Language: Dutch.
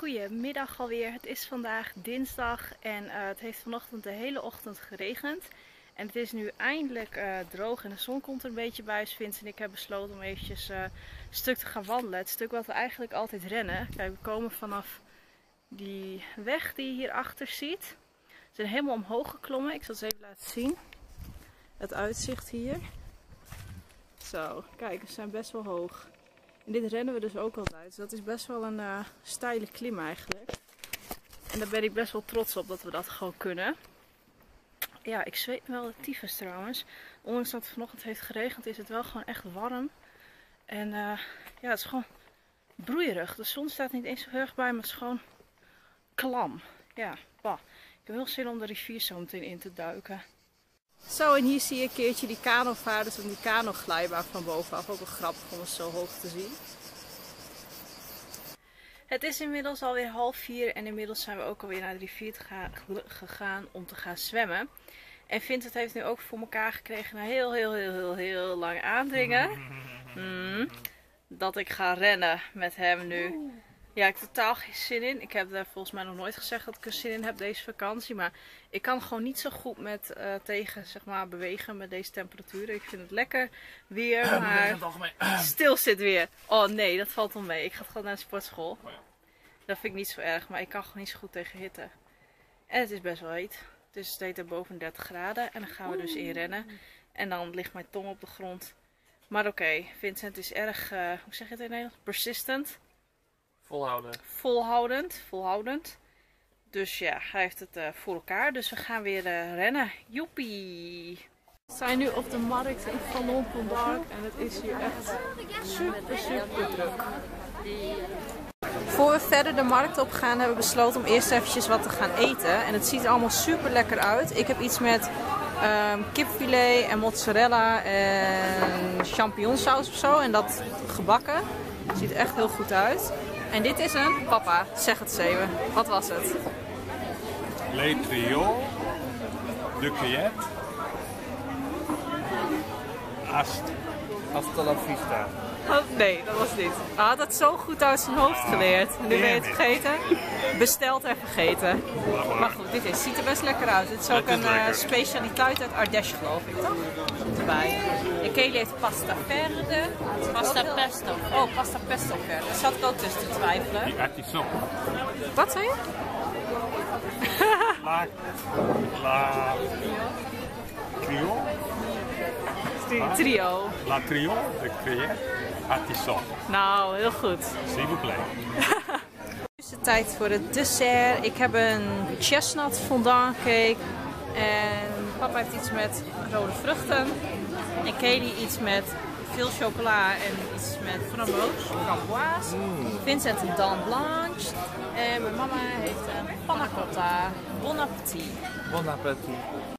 Goedemiddag alweer. Het is vandaag dinsdag en uh, het heeft vanochtend de hele ochtend geregend. En het is nu eindelijk uh, droog en de zon komt er een beetje bij. Vince en ik hebben besloten om eventjes uh, een stuk te gaan wandelen. Het stuk wat we eigenlijk altijd rennen. Kijk, we komen vanaf die weg die je hierachter ziet. We zijn helemaal omhoog geklommen. Ik zal het even laten zien. Het uitzicht hier. Zo, kijk, we zijn best wel hoog. En dit rennen we dus ook altijd. Dus dat is best wel een uh, steile klim eigenlijk. En daar ben ik best wel trots op dat we dat gewoon kunnen. Ja, ik zweet wel de tyfus trouwens. Ondanks dat het vanochtend heeft geregend is het wel gewoon echt warm. En uh, ja, het is gewoon broeierig. De zon staat niet eens zo erg bij, maar het is gewoon klam. Ja, bah. Ik heb heel zin om de rivier zo meteen in te duiken. Zo, en hier zie je een keertje die kanovaarders op die kanoglijbaan van bovenaf. Ook wel grappig om het zo hoog te zien. Het is inmiddels alweer half vier en inmiddels zijn we ook alweer naar de rivier gegaan om te gaan zwemmen. En Vincent heeft nu ook voor elkaar gekregen na heel, heel, heel, heel, heel lang aandringen. Mm, dat ik ga rennen met hem nu. Ja, ik heb totaal geen zin in. Ik heb er volgens mij nog nooit gezegd dat ik er zin in heb deze vakantie. Maar ik kan gewoon niet zo goed met uh, tegen zeg maar, bewegen met deze temperaturen. Ik vind het lekker weer, maar stil zit weer. Oh nee, dat valt wel mee. Ik ga gewoon naar de sportschool. Dat vind ik niet zo erg, maar ik kan gewoon niet zo goed tegen hitte. En het is best wel heet. Het is steeds boven 30 graden en dan gaan we dus in rennen. En dan ligt mijn tong op de grond. Maar oké, okay, Vincent is erg, hoe zeg je het in Nederlands? Persistent. Volhouden. Volhoudend, volhoudend. Dus ja, hij heeft het uh, voor elkaar. Dus we gaan weer uh, rennen. Joepie! We zijn nu op de markt in Vallon Park en het is hier echt super, super druk. Voor we verder de markt op gaan hebben we besloten om eerst eventjes wat te gaan eten. En het ziet er allemaal super lekker uit. Ik heb iets met um, kipfilet en mozzarella en champignonsaus of zo. En dat gebakken. Ziet er echt heel goed uit. En dit is een, papa, zeg het zeven. Wat was het? Le trio de. Ast. Hasta la vista. Oh, nee, dat was niet. Hij had het zo goed uit zijn hoofd geleerd. Nu ben je het vergeten. Besteld en vergeten. Maar goed, dit is, ziet er best lekker uit. Het is ook een uh, specialiteit uit Ardèche, geloof ik, toch? Erbij. En Kelly heeft pasta verde. Pasta pesto. Oh, pasta pesto verde. Daar zat ik ook tussen te twijfelen. Die artisan. Wat zei je? La... La... Trio? Trio. La trio de cuillette artisan. Nou, heel goed. S'il vous plaît. Het is de tijd voor het dessert. Ik heb een chestnut fondant cake. En papa heeft iets met rode vruchten. En Katie iets met veel chocola en iets met framboos, framboise. Mm. Vincent een dame blanche. En mijn mama heeft een panna cotta. Bon appétit. Bon appétit.